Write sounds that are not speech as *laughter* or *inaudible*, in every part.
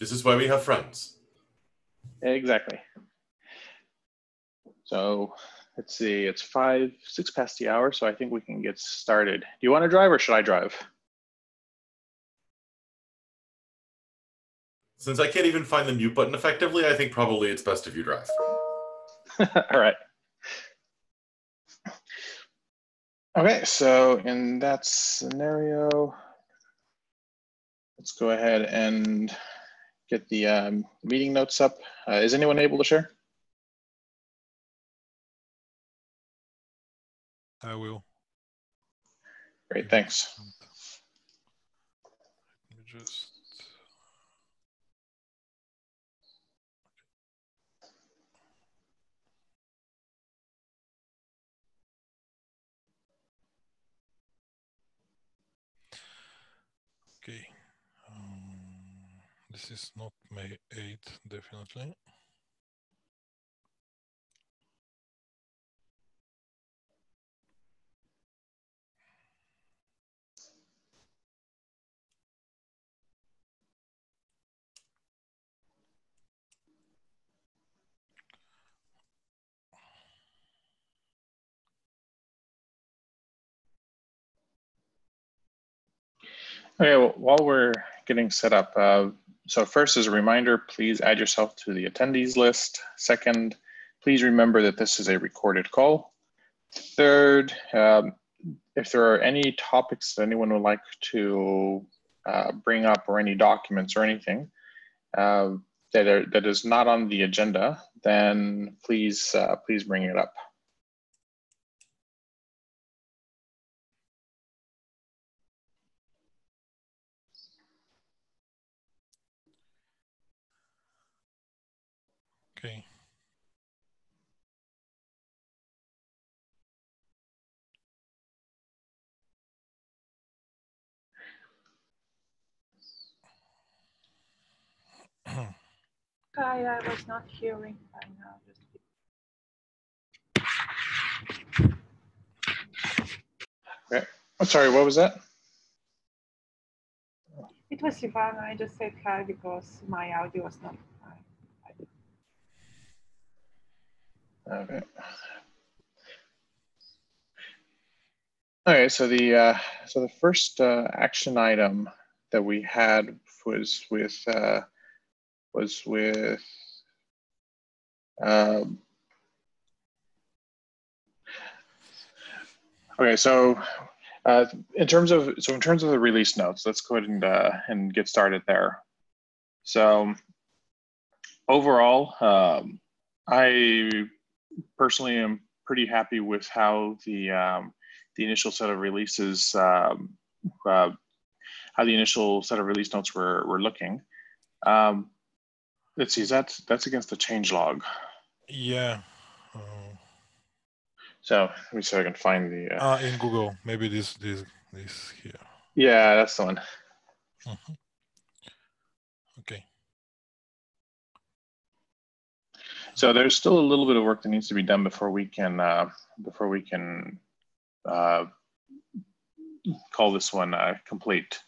This is why we have friends. Exactly. So let's see, it's five, six past the hour, so I think we can get started. Do you want to drive or should I drive? Since I can't even find the mute button effectively, I think probably it's best if you drive. *laughs* All right. Okay, so in that scenario, let's go ahead and get the um, meeting notes up. Uh, is anyone able to share? I will. Great, thanks. Let me just. Okay. Um, this is not May 8th, definitely. Okay, well, while we're getting set up, uh, so first as a reminder, please add yourself to the attendees list. Second, please remember that this is a recorded call. Third, um, if there are any topics that anyone would like to uh, bring up or any documents or anything uh, that, are, that is not on the agenda, then please, uh, please bring it up. Hi, I was not hearing by now. Just I'm sorry, what was that? it was Ivana. I just said hi because my audio was not fine. Okay. Okay, so the uh, so the first uh, action item that we had was with uh, was with um, okay, so uh, in terms of so in terms of the release notes, let's go ahead and uh, and get started there. So overall, um, I personally am pretty happy with how the um, the initial set of releases um, uh, how the initial set of release notes were were looking. Um, let's see, that's that's against the change log. Yeah. Uh, So let me see if I can find the. Uh, ah, in Google, maybe this this this here. yeah, that's the one. Mhm. Okay. So there's still a little bit of work that needs to be done before we can uh, before we can uh, call this one uh, complete.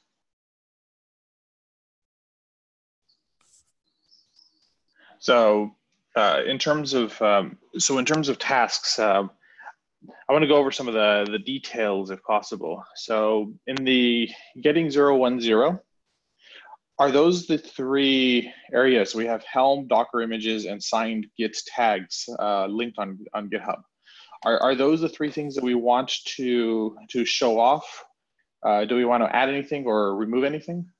So uh, in terms of um, so in terms of tasks, um, I want to go over some of the the details if possible. So in the getting zero one zero, are those the three areas? We have Helm, Docker images, and signed Git tags uh, linked on, on GitHub. Are, are those the three things that we want to, to show off? Uh, do we want to add anything or remove anything?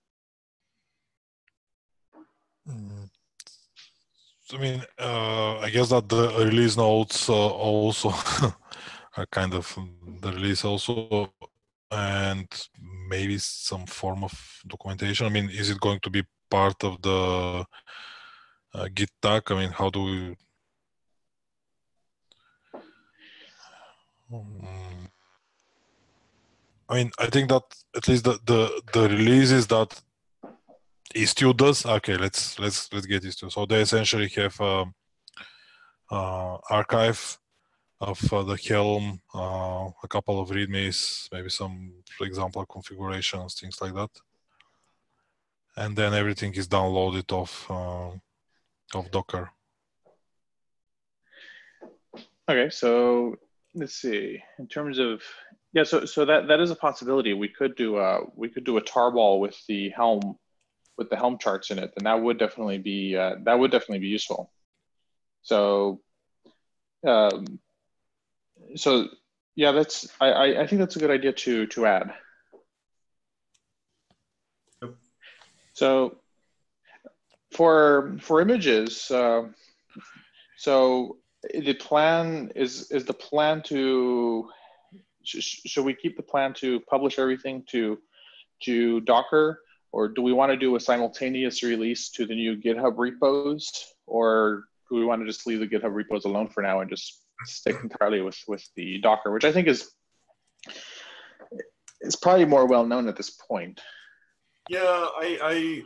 I mean, uh, I guess that the release notes uh, also *laughs* are kind of the release also, and maybe some form of documentation. I mean, is it going to be part of the uh, Git tag? I mean, how do we? Mm. I mean, I think that at least the the, the releases that Istio does. Okay, let's let's let's get Istio. So they essentially have um, uh, archive of uh, the Helm, uh, a couple of readmes, maybe some, for example, configurations, things like that. and then everything is downloaded off uh, of Docker. Okay, so let's see. In terms of yeah, so so that that is a possibility. We could do a we could do a tarball with the Helm with the Helm charts in it, then that would definitely be uh, that would definitely be useful. So, um, so yeah, that's I, I think that's a good idea to to add. Yep. So for for images, uh, so the plan is is the plan to sh should we keep the plan to publish everything to to Docker, or do we want to do a simultaneous release to the new GitHub repos, or do we want to just leave the GitHub repos alone for now and just stick entirely with with the Docker, which I think is is probably more well known at this point. Yeah, I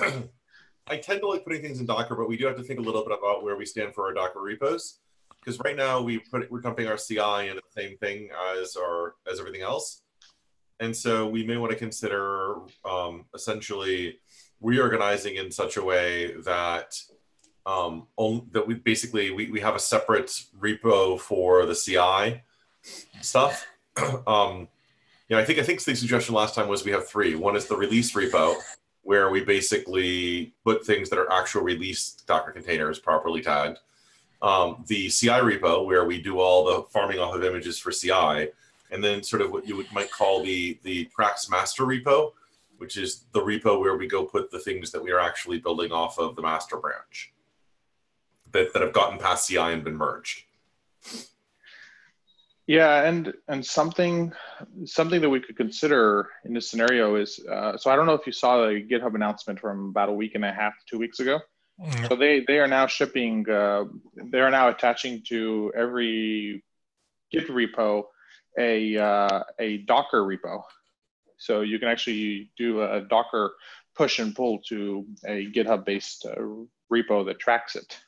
I, *clears throat* I tend to like putting things in Docker, but we do have to think a little bit about where we stand for our Docker repos. Because right now we put we're dumping our CI into the same thing as our as everything else, and so we may want to consider um, essentially reorganizing in such a way that um, on, that we basically we, we have a separate repo for the CI stuff. *clears throat* um, you know, I think I think the suggestion last time was we have three. One is the release repo, where we basically put things that are actual release Docker containers properly tagged. Um, the CI repo, where we do all the farming off of images for CI, and then sort of what you would, might call the the Prax master repo, which is the repo where we go put the things that we are actually building off of the master branch that, that have gotten past CI and been merged. Yeah, and and something something that we could consider in this scenario is uh, so I don't know if you saw the GitHub announcement from about a week and a half, two weeks ago. Mm, So they they are now shipping. Uh, they are now attaching to every Git repo a uh, a Docker repo. So you can actually do a Docker push and pull to a GitHub based uh, repo that tracks it.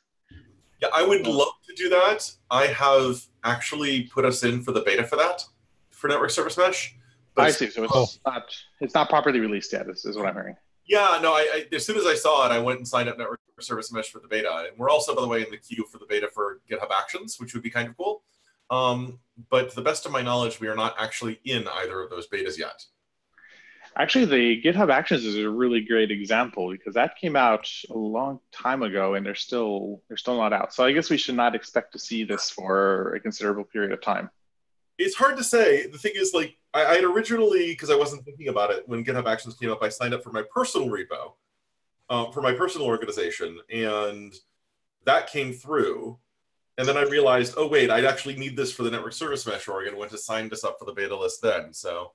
Yeah, I would love to do that. I have actually put us in for the beta for that for Network Service Mesh. But I see. So it's Oh. not it's not properly released yet. Is, is what I'm hearing. Yeah, no, I, I as soon as I saw it, I went and signed up Network Service Mesh for the beta. And we're also, by the way, in the queue for the beta for GitHub Actions, which would be kind of cool. Um, but to the best of my knowledge, we are not actually in either of those betas yet. Actually, the GitHub Actions is a really great example because that came out a long time ago, and they're still they're still not out. So I guess we should not expect to see this for a considerable period of time. It's hard to say. The thing is, like, I, I had originally, because I wasn't thinking about it when GitHub Actions came up, I signed up for my personal repo, um, for my personal organization, and that came through. And then I realized, oh wait, I'd actually need this for the network service mesh org, and went to sign this up for the beta list then. So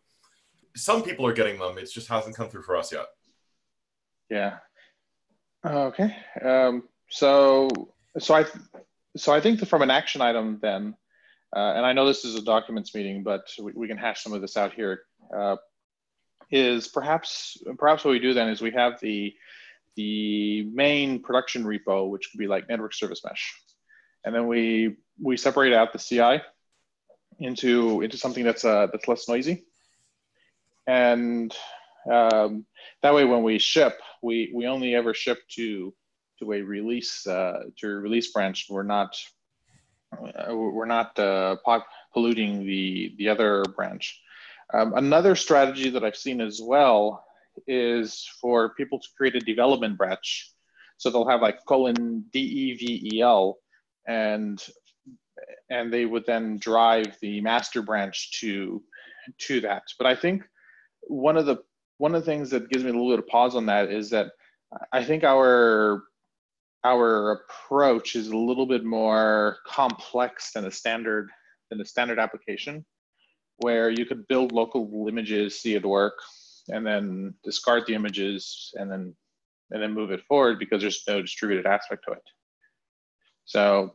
some people are getting them. It just hasn't come through for us yet. Yeah. Okay. Um, so so I so I think from an action item then, uh, and I know this is a documents meeting, but we, we can hash some of this out here. Uh, is perhaps perhaps what we do then is we have the the main production repo, which could be like network service mesh, and then we we separate out the CI into into something that's uh, that's less noisy, and um, that way when we ship we we only ever ship to to a release uh, to a release branch. We're not uh, we're not uh, po- polluting the the other branch. Um, another strategy that i've seen as well is for people to create a development branch. So they'll have like colon devel and and they would then drive the master branch to to that but i think one of the one of the things that gives me a little bit of pause on that is that I think our our approach is a little bit more complex than a standard than a standard application, where you could build local images, see it work, and then discard the images, and then and then move it forward because there's no distributed aspect to it. So.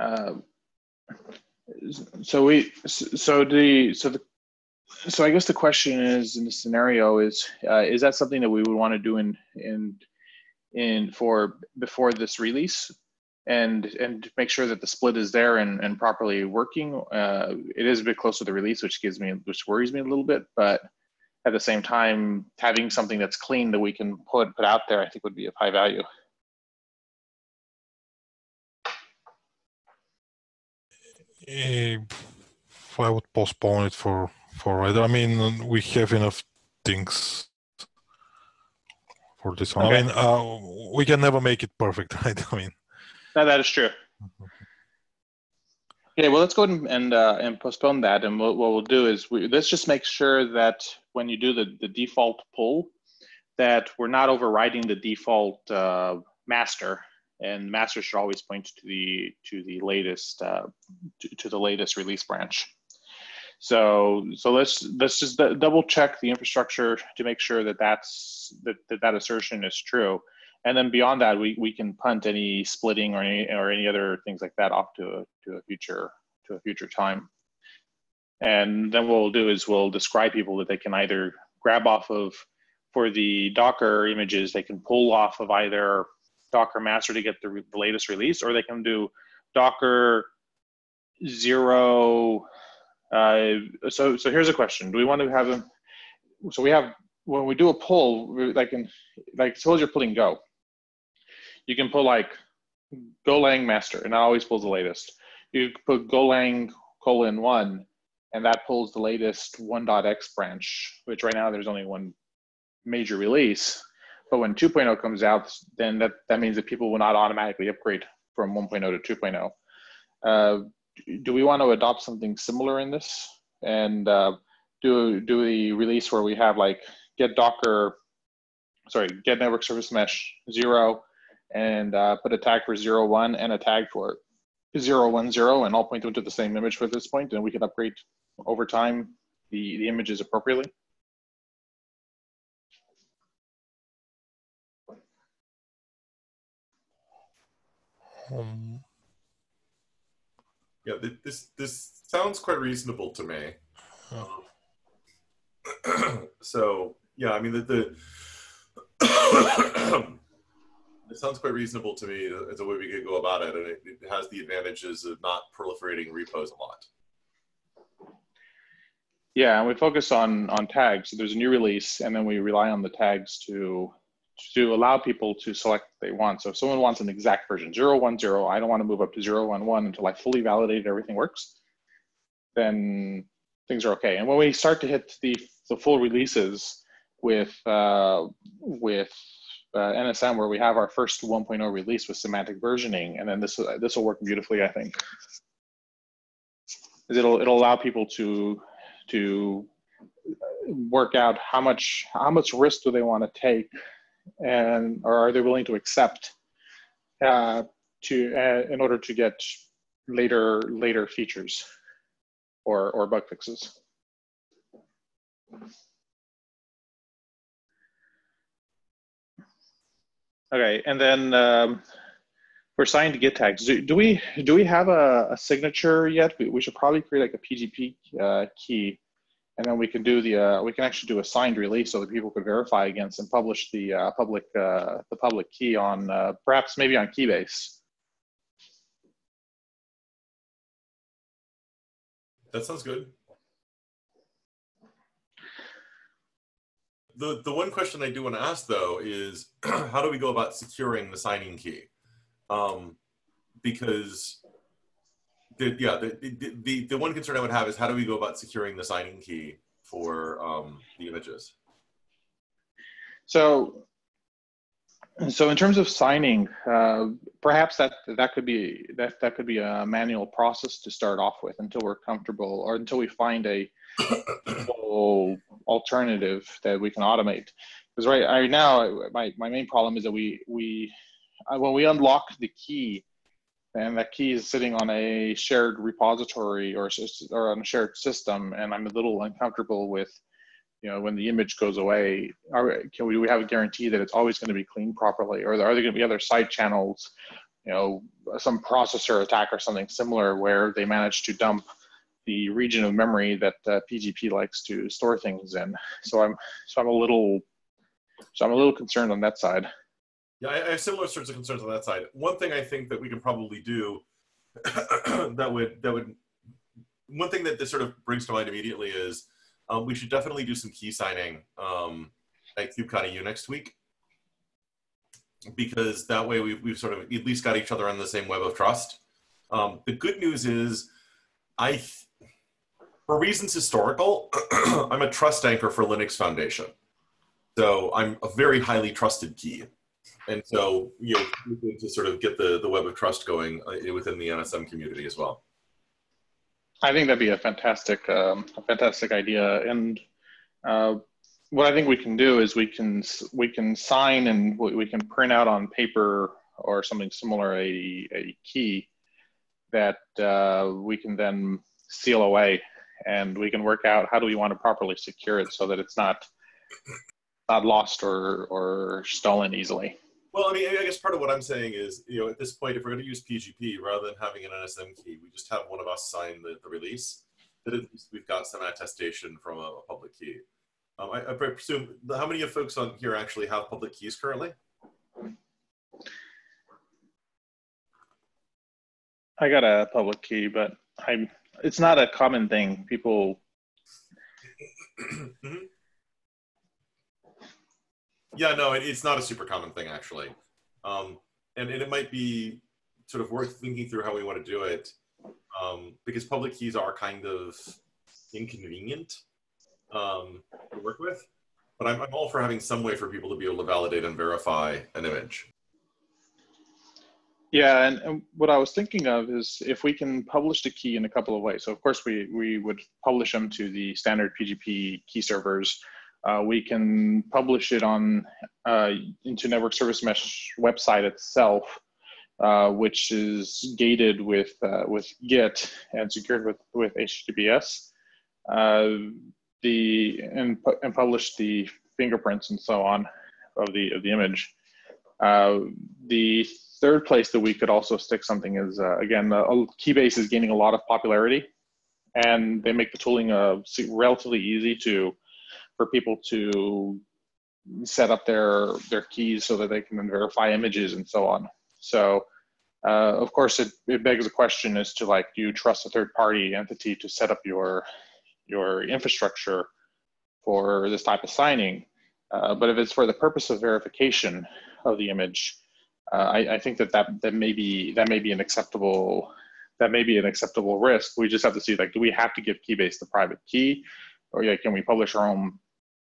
Uh, so we so the so the so I guess the question is in the scenario is uh, is that something that we would want to do in in in for before this release and and make sure that the split is there and, and properly working uh, it is a bit close to the release which gives me which worries me a little bit but at the same time, having something that's clean that we can put put out there, I think would be of high value. I would postpone it for for either. I mean, we have enough things for this one. Okay. I mean, uh, we can never make it perfect, *laughs* right? I mean, No, that is true. Okay, well, let's go ahead and and, uh, and postpone that. And what, what we'll do is we, let's just make sure that when you do the, the default pull, that we're not overriding the default uh, master. And master should always point to the to the latest uh, to, to the latest release branch. So so let's let's just double check the infrastructure to make sure that that's that that, that assertion is true and then beyond that, we, we can punt any splitting or any or any other things like that off to a, to a future to a future time. And then what we'll do is we'll describe people that they can either grab off of for the Docker images, they can pull off of either Docker master to get the, the latest release, or they can do Docker zero. Uh, so so here's a question: Do we want to have them? So we have when we do a pull, like in like suppose you're pulling Go you can pull like Golang master, and that always pulls the latest. You put Golang colon one, and that pulls the latest 1.x branch, which right now there's only one major release. But when 2.0 comes out, then that, that means that people will not automatically upgrade from 1.0 to 2.0. Uh, do we want to adopt something similar in this and uh, do do the release where we have like get Docker, sorry, get network service mesh zero, and uh, put a tag for zero one and a tag for zero one zero, and all point them to the same image for this point, and we can upgrade over time the the images appropriately. Um, Yeah, th- this this sounds quite reasonable to me. *clears throat* so yeah, I mean the, the *coughs* it sounds quite reasonable to me as a way we could go about it, and it, it has the advantages of not proliferating repos a lot. Yeah, and we focus on on tags. So there's a new release, and then we rely on the tags to to allow people to select what they want. So if someone wants an exact version, 010, I don't want to move up to 011 until I fully validate everything works, then things are okay. And when we start to hit the, the full releases with, uh, with uh, NSM, where we have our first 1.0 release with semantic versioning, and then this, this will work beautifully, I think. It'll, it'll allow people to, to work out how much, how much risk do they want to take and or are they willing to accept uh, to uh, in order to get later later features or or bug fixes. Okay, and then um, for signed Git tags, do, do we do we have a, a signature yet? We, we should probably create like a PGP uh, key and then we can do the uh, we can actually do a signed release so that people could verify against and publish the uh, public uh, the public key on uh, perhaps maybe on Keybase. That sounds good. The the one question I do want to ask though is *clears throat* how do we go about securing the signing key? Um, because the, yeah, the, the, the, one concern I would have is how do we go about securing the signing key for um, the images? So, so in terms of signing, uh, perhaps that that could be that that could be a manual process to start off with until we're comfortable or until we find a *coughs* alternative that we can automate. Because right, right now, my, my main problem is that we we uh, when we unlock the key and that key is sitting on a shared repository or, or on a shared system and i'm a little uncomfortable with you know when the image goes away. Are, can we, do we have a guarantee that it's always going to be cleaned properly? Or are there going to be other side channels you know some processor attack or something similar where they manage to dump the region of memory that uh, pgp likes to store things in? So i'm so i'm a little so i'm a little concerned on that side Yeah, I have similar sorts of concerns on that side. One thing I think that we can probably do *clears throat* that would that would one thing that this sort of brings to mind immediately is um, we should definitely do some key signing um, at KubeCon next week because that way we've, we've sort of at least got each other on the same web of trust. Um, the good news is, I, for reasons historical, *clears throat* I'm a trust anchor for Linux Foundation. So I'm a very highly trusted key. And so, you know, to sort of get the, the web of trust going uh, within the NSM community as well. I think that'd be a fantastic, um, a fantastic idea. And uh, what I think we can do is we can we can sign and we can print out on paper or something similar a, a key that uh, we can then seal away and we can work out how do we want to properly secure it so that it's not not lost or or stolen easily. Well, I mean, I guess part of what I'm saying is, you know, at this point, if we're going to use PGP rather than having an NSM key, we just have one of us sign the, the release. That at least we've got some attestation from a, a public key. Um, I, I, presume how many of folks on here actually have public keys currently? I got a public key, but I'm. It's not a common thing. People. *clears throat* mm-hmm. Yeah, no, it, it's not a super common thing actually, um, and, and it might be sort of worth thinking through how we want to do it, um, because public keys are kind of inconvenient um, to work with. But I'm, I'm all for having some way for people to be able to validate and verify an image. Yeah, and, and, what I was thinking of is if we can publish the key in a couple of ways. So of course we we would publish them to the standard PGP key servers. Uh, we can publish it on uh, into Network Service Mesh website itself, uh, which is gated with uh, with Git and secured with with HTTPS. Uh, the and, and publish the fingerprints and so on of the of the image. Uh, the third place that we could also stick something is again Keybase is gaining a lot of popularity, and they make the tooling relatively easy to for people to set up their their keys so that they can then verify images and so on. So. Uh, of course, it, it begs the question as to like, do you trust a third party entity to set up your your infrastructure for this type of signing. Uh, but if it's for the purpose of verification of the image, uh, I, I, think that, that that may be that may be an acceptable that may be an acceptable risk. We just have to see like, do we have to give Keybase the private key, or yeah, can we publish our own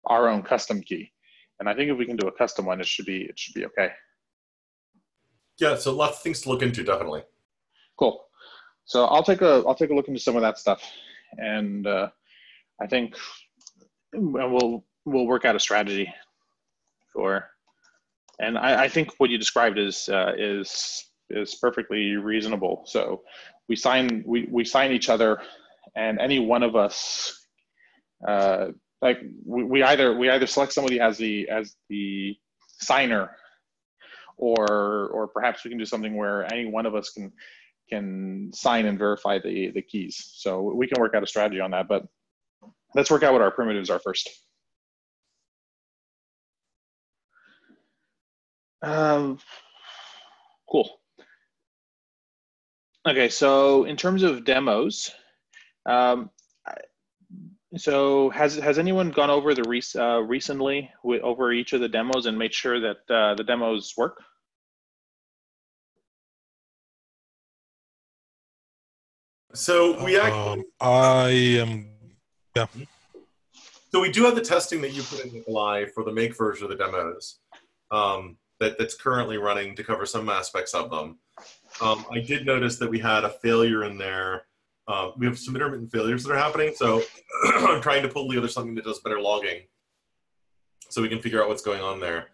our own custom key? And I think if we can do a custom one, it should be it should be okay. Yeah, so lots of things to look into, definitely. Cool. So I'll take a I'll take a look into some of that stuff, and uh, I think we'll we'll work out a strategy for. And I, I think what you described is uh, is is perfectly reasonable. So we sign we, we sign each other, and any one of us, uh, like we, we either we either select somebody as the as the signer, or or perhaps we can do something where any one of us can can sign and verify the the keys. So we can work out a strategy on that, but let's work out what our primitives are first. Um, cool. Okay, so in terms of demos, um, so has has anyone gone over the rec uh, recently with, over each of the demos and made sure that uh, the demos work? So we actually, um, I am yeah. So we do have the testing that you put in Nikolai for the make version of the demos um, that, that's currently running to cover some aspects of them. Um, I did notice that we had a failure in there. Uh, we have some intermittent failures that are happening, so *clears throat* I'm trying to pull together something that does better logging so we can figure out what's going on there.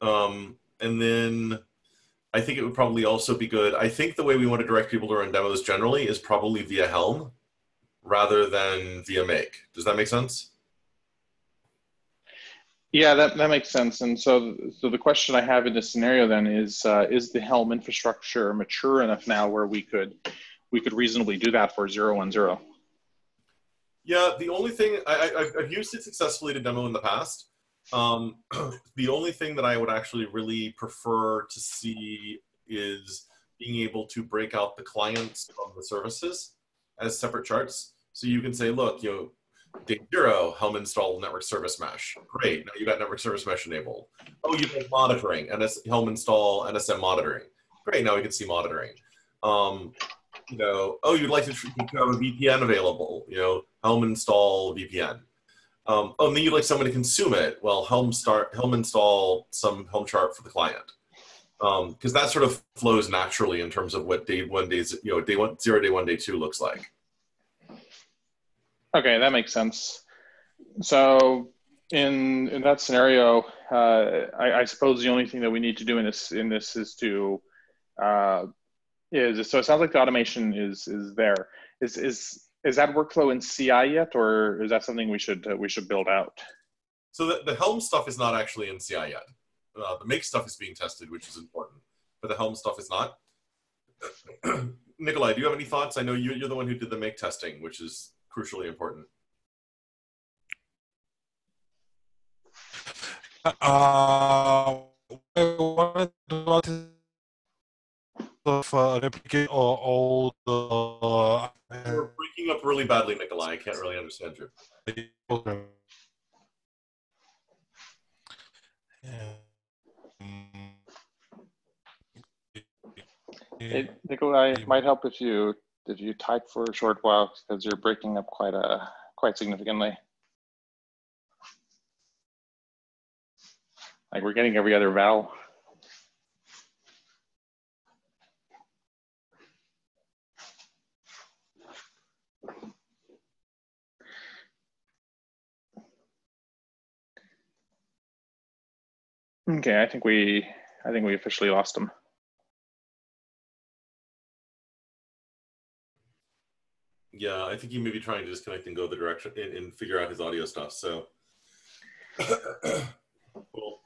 Um, and then I think it would probably also be good. I think the way we want to direct people to run demos generally is probably via Helm rather than via make. Does that make sense? Yeah, that, that makes sense. And so, so the question I have in this scenario then is, uh, is the Helm infrastructure mature enough now where we could, we could reasonably do that for zero and zero? Yeah, the only thing I, have used it successfully to demo in the past. Um, *clears throat* the only thing that I would actually really prefer to see is being able to break out the clients from the services as separate charts. So you can say, look, you know, day zero, Helm install network service mesh. Great, now you got network service mesh enabled. Oh, you have monitoring, NS, Helm install NSM monitoring. Great, now we can see monitoring. Um, you know, oh, you'd like to have a VPN available. You know, Helm install VPN. Um, oh, and then you'd like someone to consume it. Well, Helm start Helm install some Helm chart for the client because that sort of flows naturally in terms of what day one days you know day one zero day one day two looks like. Okay, that makes sense. So in in that scenario, uh, I, I suppose the only thing that we need to do in this in this is to uh, is so it sounds like the automation is is there. Is is is that workflow in CI yet, or is that something we should uh, we should build out? So the, the Helm stuff is not actually in CI yet. Uh, the make stuff is being tested, which is important, but the Helm stuff is not. *clears throat* Nikolai, do you have any thoughts? I know you, you're the one who did the make testing, which is crucially important. Uh, of uh, replicate all, all the You're breaking up really badly, Nikolai. I can't really understand you. uh, yeah. Mm. Nikolai, it might help if you if you type for a short while because you're breaking up quite a quite significantly. Like we're getting every other vowel. Okay, I think we I think we officially lost him. Yeah, I think he may be trying to disconnect and go the direction and, and figure out his audio stuff. So, *clears throat* cool.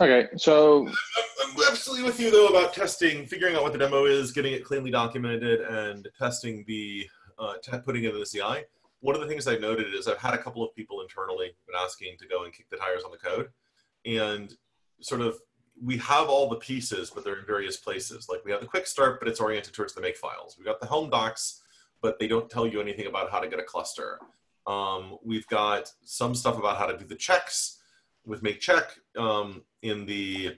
Okay, so *laughs* I'm absolutely with you though about testing, figuring out what the demo is, getting it cleanly documented, and testing the uh, t- putting it in the CI. One of the things I've noted is I've had a couple of people internally been asking to go and kick the tires on the code, and sort of we have all the pieces, but they're in various places. Like we have the quick start, but it's oriented towards the make files. We've got the Helm docs, but they don't tell you anything about how to get a cluster. Um, we've got some stuff about how to do the checks with make check um, in the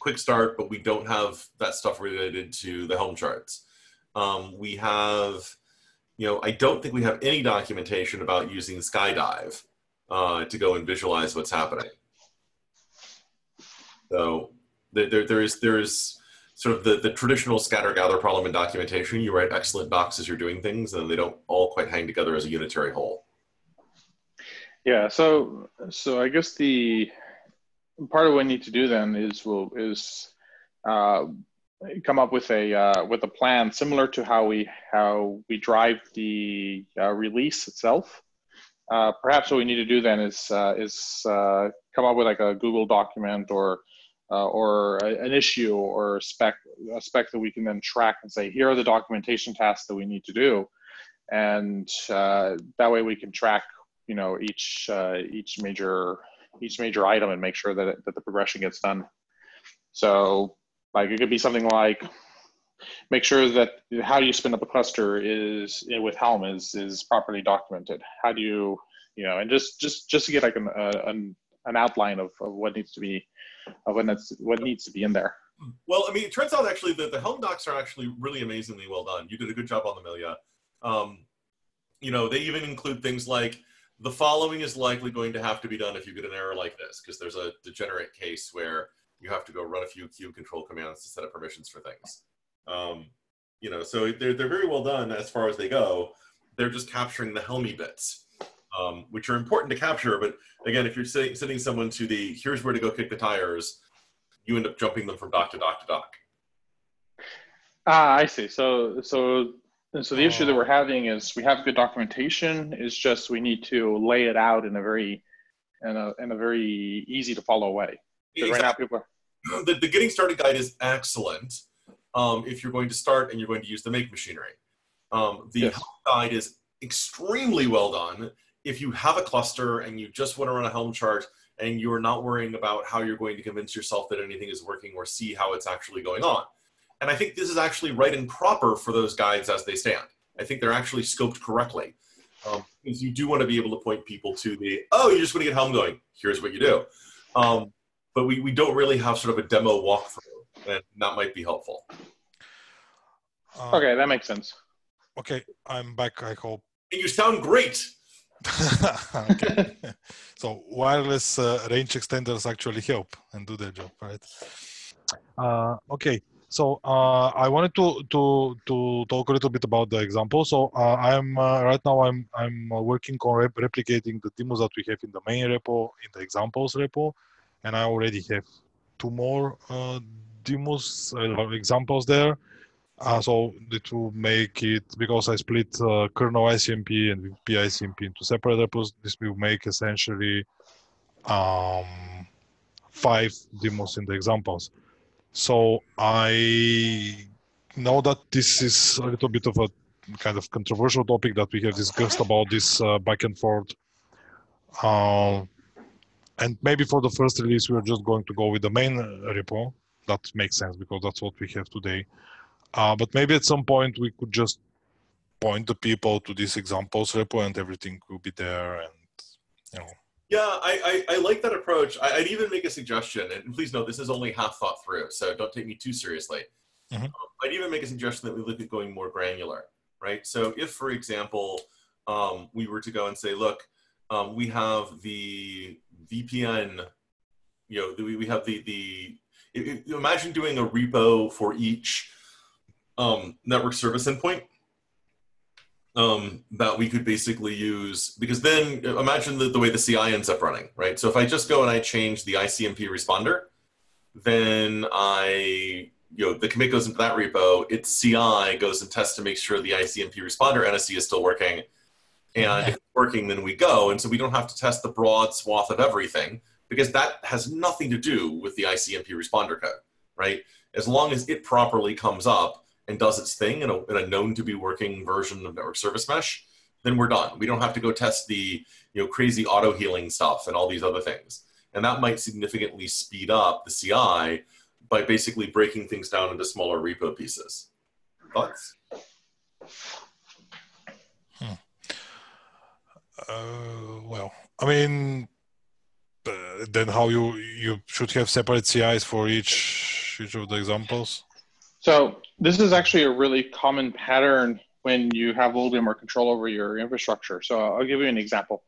quick start, but we don't have that stuff related to the Helm charts. Um, we have, you know, I don't think we have any documentation about using Skydive uh, to go and visualize what's happening. So there, there, is there is sort of the, the traditional scatter gather problem in documentation. You write excellent docs as you're doing things, and they don't all quite hang together as a unitary whole. yeah, so so I guess the part of what we need to do then is will is uh, come up with a uh, with a plan similar to how we how we drive the uh, release itself. Uh, perhaps what we need to do then is uh, is uh, come up with like a Google document or uh, or a, an issue or a spec a spec that we can then track and say here are the documentation tasks that we need to do, and uh, that way we can track you know each uh, each major each major item and make sure that it, that the progression gets done. So like it could be something like make sure that how you spin up a cluster is with Helm is is properly documented. How do you you know and just just just to get like an uh, an, an outline of, of what needs to be of what needs what needs to be in there. Well, I mean, it turns out actually that the Helm docs are actually really amazingly well done. You did a good job on the Milia. Um, you know, they even include things like the following is likely going to have to be done if you get an error like this, because there's a degenerate case where you have to go run a few queue control commands to set up permissions for things. Um, you know, so they're, they're very well done as far as they go. They're just capturing the Helmy bits, um, which are important to capture. But again, if you're say, sending someone to the here's where to go kick the tires, you end up jumping them from doc to doc to doc. Ah, I see. So so so the issue that we're having is we have good documentation. It's just we need to lay it out in a very in a in a very easy to follow way. 'Cause Right now, people are, the, *clears throat* the getting started guide is excellent um, if you're going to start and you're going to use the make machinery. Um, the Yes. Guide is extremely well done if you have a cluster and you just want to run a Helm chart and you're not worrying about how you're going to convince yourself that anything is working or see how it's actually going on. And I think this is actually right and proper for those guides as they stand. I think they're actually scoped correctly. Um, because you do want to be able to point people to the, oh, you just want to get Helm going. Here's what you do. Um, but we, we don't really have sort of a demo walkthrough, and that might be helpful. Uh, Okay, that makes sense. Okay, I'm back. I hope. And you sound great. *laughs* okay. *laughs* so wireless uh, range extenders actually help and do their job, right? Uh, okay. So uh, I wanted to to to talk a little bit about the example. So uh, I'm uh, right now I'm I'm working on rep- replicating the demos that we have in the main repo in the examples repo, and I already have two more uh, demos examples there. Uh, so it will make it because I split uh, kernel ICMP and PICMP into separate repos. This will make essentially um, five demos in the examples. So I know that this is a little bit of a kind of controversial topic that we have discussed about this uh, back and forth. Um, and maybe for the first release, we're just going to go with the main repo. That makes sense because that's what we have today. Uh, but maybe at some point we could just point the people to this examples repo and everything will be there and you know Yeah, I, I, I like that approach. I, I'd even make a suggestion, and please note this is only half thought through, so don't take me too seriously. Mhm. Um, I'd even make a suggestion that we look at going more granular, right? So if, for example, um, we were to go and say, look, um, we have the VPN, you know, we, we have the the. i- i- Imagine doing a repo for each um, network service endpoint um, that we could basically use because then imagine the, the way the CI ends up running, right? So if I just go and I change the ICMP responder, then I, you know, the commit goes into that repo, its CI goes and tests to make sure the ICMP responder NSC is still working. And if it's working, then we go. And so we don't have to test the broad swath of everything because that has nothing to do with the ICMP responder code, right? As long as it properly comes up and does its thing in a, in a known to be working version of network service mesh, then we're done. We don't have to go test the you know crazy auto healing stuff and all these other things. And that might significantly speed up the CI by basically breaking things down into smaller repo pieces. Thoughts? uh, well i mean uh, then how you you should have separate cis for each each of the examples So this is actually a really common pattern when you have a little bit more control over your infrastructure. So I'll give you an example.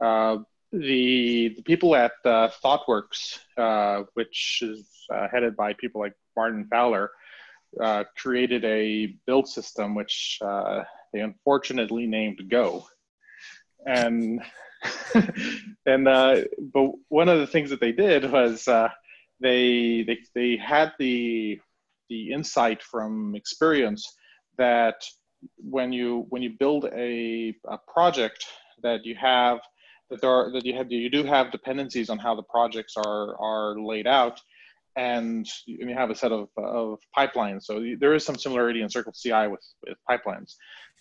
Uh, the, the people at uh, ThoughtWorks, uh, which is uh, headed by people like Martin Fowler, uh, created a build system which uh, they unfortunately named Go. And *laughs* and but one of the things that they did was they they they had the the insight from experience that when you when you build a, a project that you have that there are that you have you do have dependencies on how the projects are are laid out and you have a set of, of pipelines. So there is some similarity in circle ci with, with pipelines.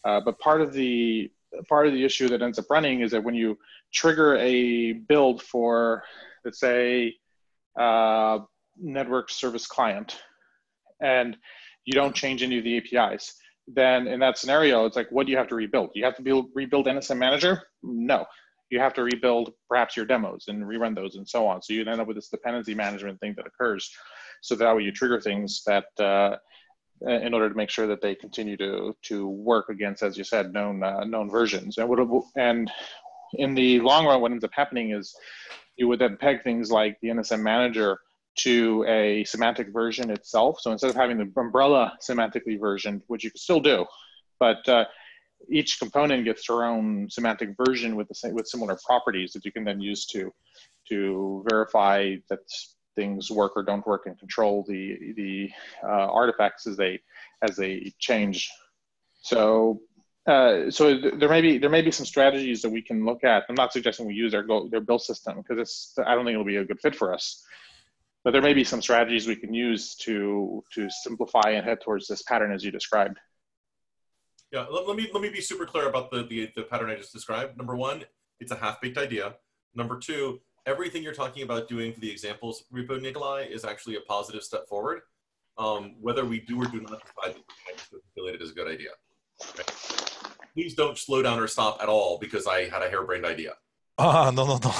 Uh, but part of the part of the issue that ends up running is that when you trigger a build for let's say uh, network service client and you don't change any of the APIs, then in that scenario, it's like, what do you have to rebuild? You have to build, rebuild NSM Manager? No. You have to rebuild perhaps your demos and rerun those and so on. So you end up with this dependency management thing that occurs. So that way you trigger things that, uh, in order to make sure that they continue to to work against, as you said, known uh, known versions. And what and in the long run, what ends up happening is you would then peg things like the NSM Manager to a semantic version itself. So instead of having the umbrella semantically versioned, which you can still do, but uh, each component gets their own semantic version with the same, with similar properties that you can then use to to verify that things work or don't work and control the the uh, artifacts as they as they change. So. Uh, so th- there may be there may be some strategies that we can look at. I'm not suggesting we use their go, their build system because it's I don't think it'll be a good fit for us but there may be some strategies we can use to to simplify and head towards this pattern as you described. Yeah, let, let me let me be super clear about the, the the pattern I just described. Number one, it's a half-baked idea. Number two, everything you're talking about doing for the examples repo, Nikolai, is actually a positive step forward. Um, whether we do or do not decide that it is a good idea. please don't slow down or stop at all because I had a harebrained idea. Ah, no, no, no.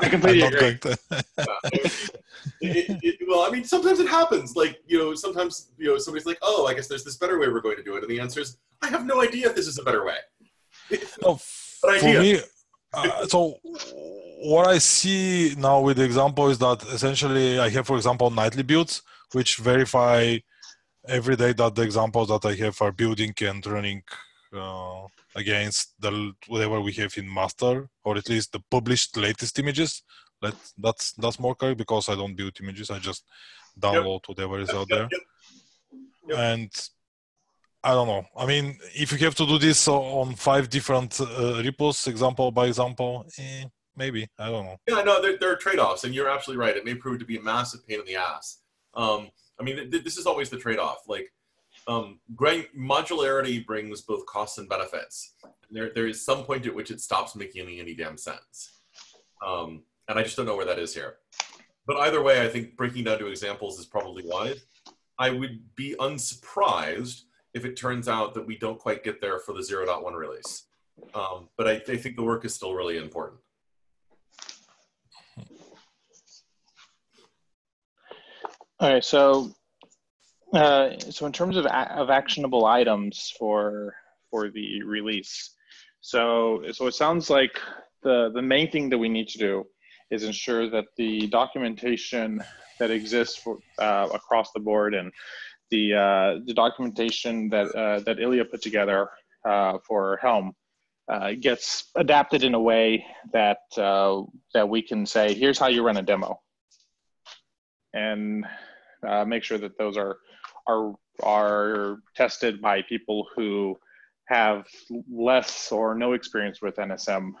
I completely *laughs* agree. to. *laughs* It- it- well, I mean, sometimes it happens. Like, you know, sometimes, you know, somebody's like, oh, I guess there's this better way we're going to do it. And the answer is, I have no idea if this is a better way. *laughs* No, for idea. me, uh, so what I see now with the example is that essentially I have, for example, nightly builds, which verify every day that the examples that I have are building and running uh, against the whatever we have in master, or at least the published latest images. Let that's that's more correct because I don't build images. I just download whatever is out there Yep, Yep. and i don't know i mean if you have to do this on five different uh, repos example by example eh, maybe i don't know Yeah, no, there, there are trade-offs, and you're absolutely right. It may prove to be a massive pain in the ass. Um, I mean, th- this is always the trade-off. Like, um, gran- modularity brings both costs and benefits. There, there is some point at which it stops making any, any damn sense, um, and I just don't know where that is here. But either way, I think breaking down to examples is probably wise. I would be unsurprised if it turns out that we don't quite get there for the 0.1 release. Um, but I, I think the work is still really important. Okay, so uh, so in terms of of actionable items for for the release, so so it sounds like the the main thing that we need to do is ensure that the documentation that exists for uh, across the board and the uh, the documentation that uh, that Ilya put together uh, for Helm gets adapted in a way that that we can say, here's how you run a demo, and make sure that those are are are tested by people who have less or no experience with NSM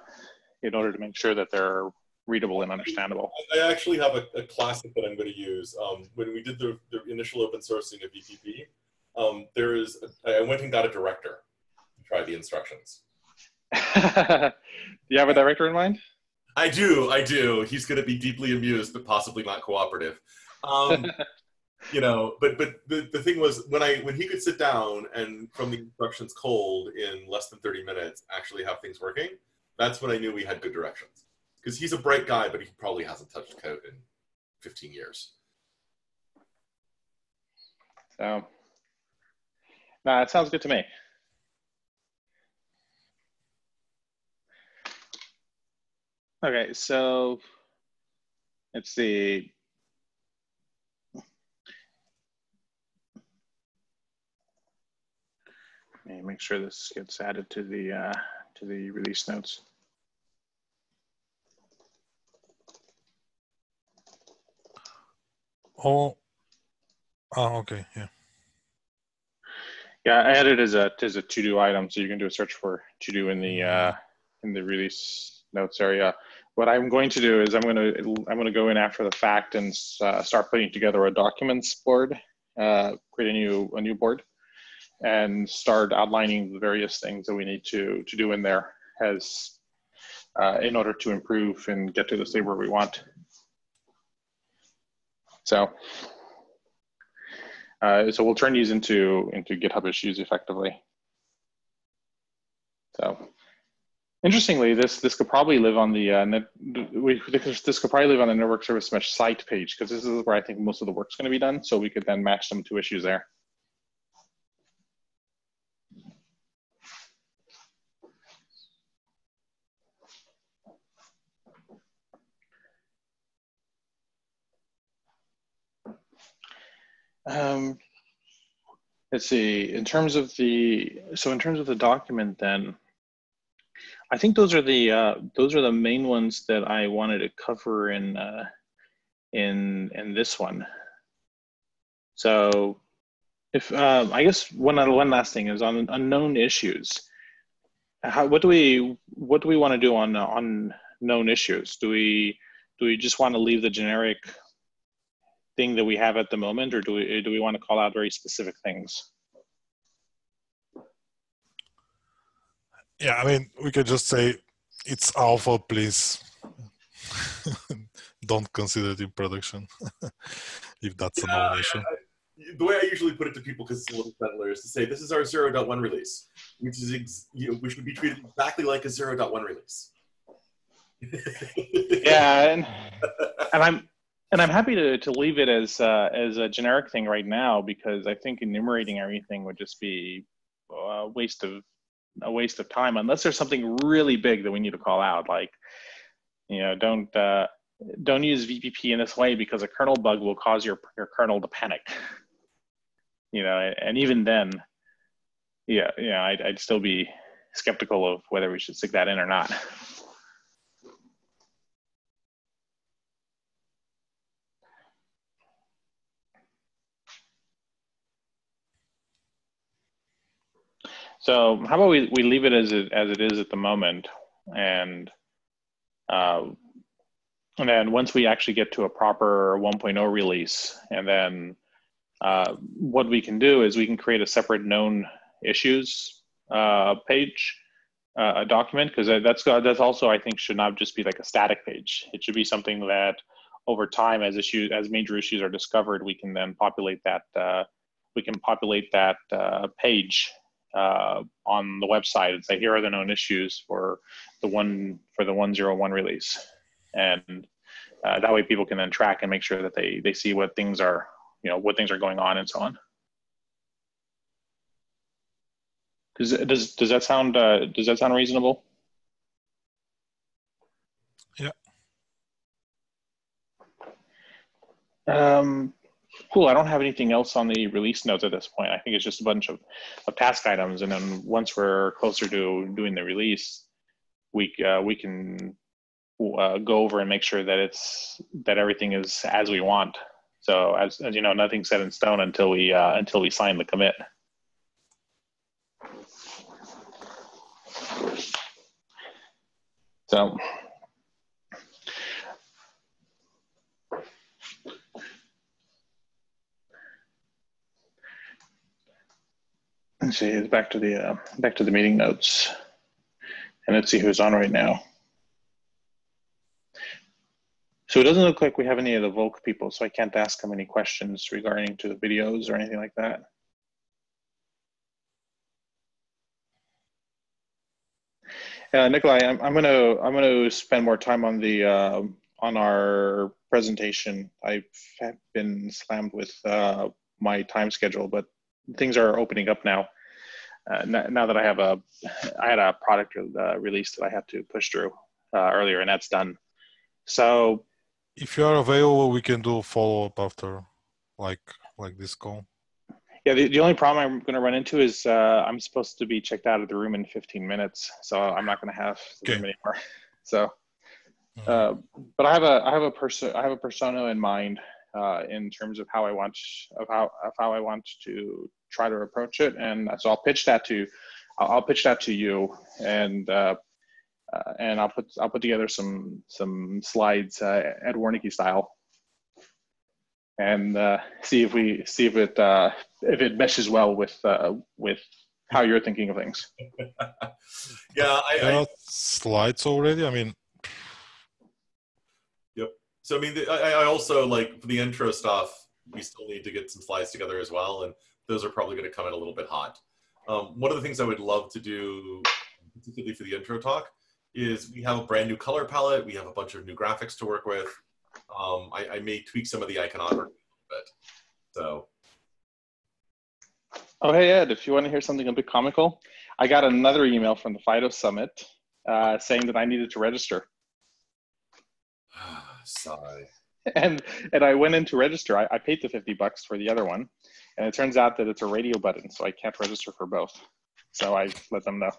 in order to make sure that they're readable and understandable. I actually have a, a classic that I'm going to use. Um, when we did the, the initial open sourcing of VPP, um, there is I went and got a director to try the instructions. *laughs* do you have a director in mind? I do, I do. He's going to be deeply amused, but possibly not cooperative. Um, *laughs* you know, but but the, the thing was when I when he could sit down and from the instructions cold in less than 30 minutes actually have things working, that's when I knew we had good directions. Because he's a bright guy, but he probably hasn't touched code in 15 years. So, nah, it sounds good to me. Okay, so let's see. Me make sure this gets added to the uh, to the release notes. oh oh okay yeah Yeah, I added as a as a to do item, so you can do a search for to do in the uh, in the release notes area. What I'm going to do is I'm going to I'm going to go in after the fact and uh, start putting together a documents board, uh, create a new a new board, and start outlining the various things that we need to to do in there as uh, in order to improve and get to the state where we want. So. Uh, so we'll turn these into into GitHub issues effectively. So interestingly, this this could probably live on the uh, net. We, this, could probably live on the network service mesh site page because this is where I think most of the work's going to be done. So we could then match them to issues there. Um, let's see. In terms of the so in terms of the document, then I think those are the uh, those are the main ones that I wanted to cover in uh, in in this one. So, if um, I guess one one last thing is on unknown issues. How what do we what do we want to do on on known issues? Do we do we just want to leave the generic thing that we have at the moment, or do we do we want to call out very specific things? yeah i mean we could just say it's alpha please *laughs* don't consider it in production *laughs* if that's a known issue the way I usually put it to people, because it's a little settler, is to say this is our 0.1 release, which is ex- you know, which would be treated exactly like a 0.1 release. *laughs* yeah, and, and I'm and I'm happy to, to leave it as uh, as a generic thing right now because I think enumerating everything would just be a waste of a waste of time unless there's something really big that we need to call out. Like, you know, don't uh, don't use VPP in this way because a kernel bug will cause your your kernel to panic. *laughs* You know, and even then, yeah, yeah, I'd, I'd still be skeptical of whether we should stick that in or not. *laughs* So how about we, we leave it as it, as it is at the moment? And uh, and then once we actually get to a proper 1.0 release and then uh, what we can do is we can create a separate known issues uh, page uh, a document because that's that's also I think should not just be like a static page. It should be something that over time as issues as major issues are discovered we can then populate that uh, we can populate that uh, page uh, on the website. And say here are the known issues for the one for the 101 release. And uh, that way people can then track and make sure that they they see what things are you know what things are going on and so on. Does does does that sound uh, does that sound reasonable? Yeah. Um cool. I don't have anything else on the release notes at this point. I think it's just a bunch of, of task items. And then once we're closer to doing the release, we, uh, we can uh, go over and make sure that it's, that everything is as we want. So as, as you know, nothing's set in stone until we, uh, until we sign the commit. So Let's see, back to the uh, back to the meeting notes, and let's see who's on right now. So it doesn't look like we have any of the Volk people, so I can't ask them any questions regarding to the videos or anything like that. Uh, Nikolai, I'm, I'm gonna I'm gonna spend more time on the uh, on our presentation. I've been slammed with uh, my time schedule, but things are opening up now uh, now that I have a, I had a product uh, release that I have to push through uh, earlier, and that's done. So, if you are available, we can do a follow up after, like like this call. Yeah, the, the only problem I'm going to run into is uh, I'm supposed to be checked out of the room in 15 minutes, so I'm not going to have the okay. room anymore. *laughs* So, mm-hmm. uh, but I have a I have a person I have a persona in mind uh, in terms of how I want of how of how I want to try to approach it. And so I'll pitch that to, I'll pitch that to you, and uh, uh, and I'll put I'll put together some some slides uh, Ed Warnicke style, and uh, see if we see if it uh, if it meshes well with uh, with how you're thinking of things. *laughs* yeah, I, I slides already. I mean. Yep. So I mean, the, I, I also like for the intro stuff. We still need to get some slides together as well, and those are probably going to come in a little bit hot. Um, one of the things I would love to do, particularly for the intro talk, is we have a brand new color palette. We have a bunch of new graphics to work with. Um, I, I, may tweak some of the iconography a little bit. So. Oh, hey, Ed, if you want to hear something a bit comical, I got another email from the FIDO Summit uh, saying that I needed to register. Sigh. *laughs* And and I went in to register. I, I paid the 50 bucks for the other one. And it turns out that it's a radio button, so I can't register for both. So I let them know.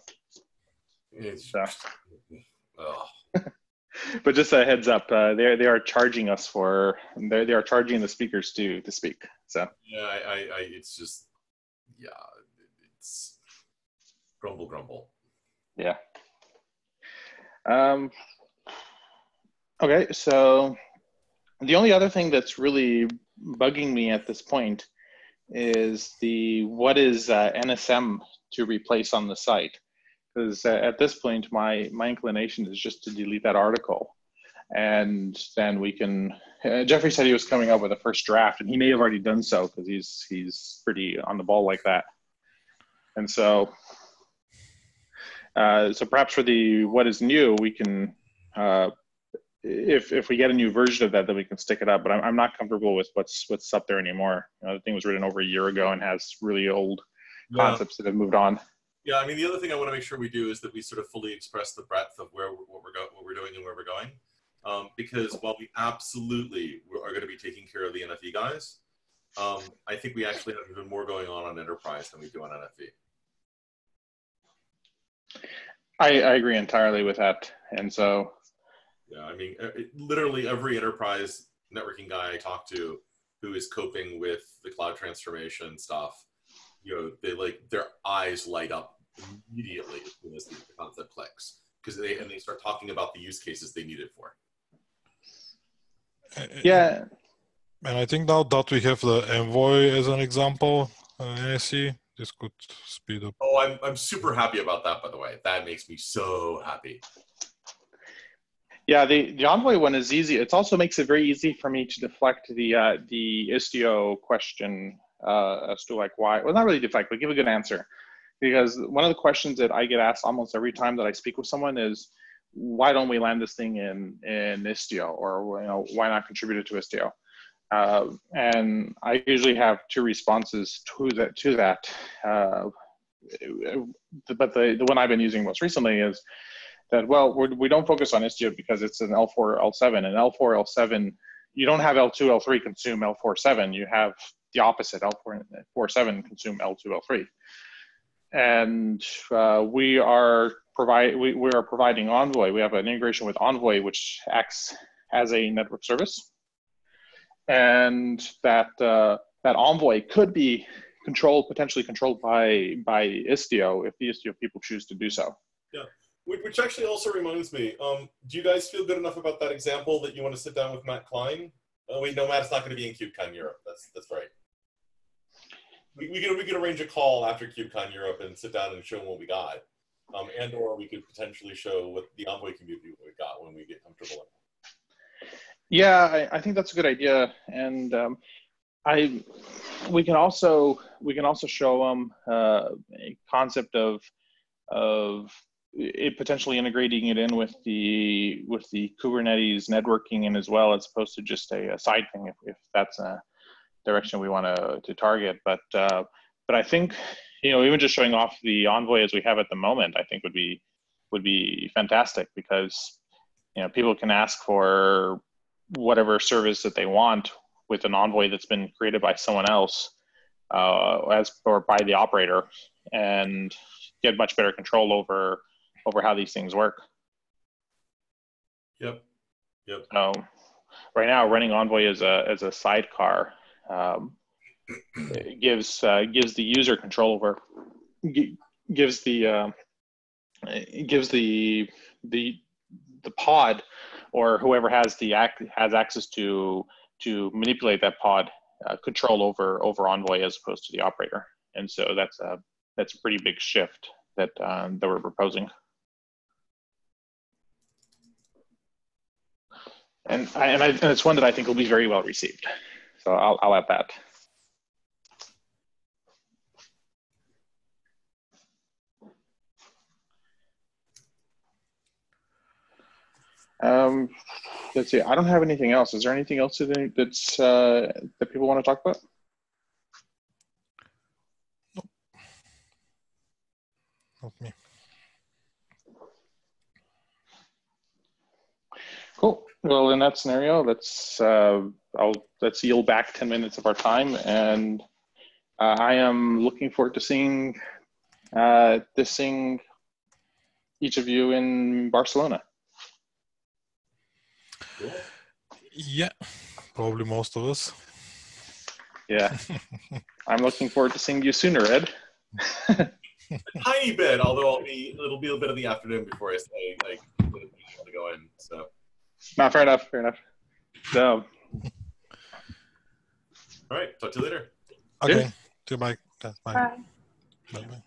It's, So. *laughs* but just a heads up, uh, they they are charging us for they they are charging the speakers to to speak. So yeah, I, I, I it's just yeah, it's grumble grumble. Yeah. Um. Okay, so the only other thing that's really bugging me at this point is the what is uh, NSM to replace on the site? Because uh, at this point, my my inclination is just to delete that article, and then we can. Uh, Jeffrey said he was coming up with a first draft, and he may have already done so because he's he's pretty on the ball like that. And so, uh, so perhaps for the what is new, we can. If if we get a new version of that, then we can stick it up. But I'm, I'm not comfortable with what's what's up there anymore. You know, the thing was written over a year ago and has really old Yeah. concepts that have moved on. Yeah, I mean, the other thing I want to make sure we do is that we sort of fully express the breadth of where what we're go- what we're doing and where we're going. Um, because while we absolutely are going to be taking care of the NFV guys, um, I think we actually have even more going on on enterprise than we do on NFV. I, I agree entirely with that. And so, Yeah, I mean, uh, it- literally every enterprise networking guy I talk to who is coping with the cloud transformation stuff, you know, they like their eyes light up immediately as soon as the concept clicks because they and they start talking about the use cases they need it for. yeah, And I think now that we have the Envoy as an example, uh, NSC, this could speed up. Oh, I'm I'm super happy about that. By the way, that makes me so happy. Yeah, the, the Envoy one is easy. It also makes it very easy for me to deflect the uh, the Istio question uh, as to like why. Well, not really deflect, but give a good answer. Because one of the questions that I get asked almost every time that I speak with someone is, why don't we land this thing in in Istio, or you know, why not contribute it to Istio? Uh, and I usually have two responses to that. To that, uh, but the the one I've been using most recently is that well we're, we don't focus on istio because it's an l4 l7 and l4 l7 you don't have l2 l3 consume l4 7 you have the opposite l4 4 7 consume l2 l3 and uh, we are provide we, we are providing envoy we have an integration with envoy which acts as a network service. And that uh, that envoy could be controlled potentially controlled by by istio if the istio people choose to do so. Which, which actually also reminds me, um, do you guys feel good enough about that example that you want to sit down with Matt Klein? Oh wait, no, Matt's not going to be in KubeCon Europe. That's that's right. We, we could we could arrange a call after KubeCon Europe and sit down and show them what we got, um, and or we could potentially show what the Envoy community what we got when we get comfortable. Yeah, I, I think that's a good idea, and um, I we can also we can also show them uh, a concept of of it potentially integrating it in with the with the Kubernetes networking and as well, as opposed to just a, a side thing if, if that's a direction we want to to target. But uh, but I think you know even just showing off the Envoy as we have at the moment, I think would be would be fantastic because you know people can ask for whatever service that they want with an envoy that's been created by someone else uh, as or by the operator and get much better control over over how these things work Yep. Yep. so right now running envoy as a as a sidecar um, *clears throat* gives uh, gives the user control over gi- gives the uh, gives the the the pod or whoever has the act has access to to manipulate that pod uh, control over over envoy as opposed to the operator and so that's a that's a pretty big shift that um, that we're proposing and I, and, I, and it's one that I think will be very well received so I'll, I'll add that Um, let's see. I don't have anything else. Is there anything else that- that's uh, that people want to talk about? Not me. Cool. Well, in that scenario, let's uh, I'll let's yield back ten minutes of our time, and uh, I am looking forward to seeing uh, this thing each of you in Barcelona. Yeah, probably most of us. Yeah, *laughs* I'm looking forward to seeing you sooner, Ed. a Tiny bit, although I'll be it'll be a bit of the afternoon before I say like to go in. So Not fair enough. Fair enough. So. all right, talk to you later. Okay, see you. Bye. Yeah, Bye. Bye. Bye. Bye.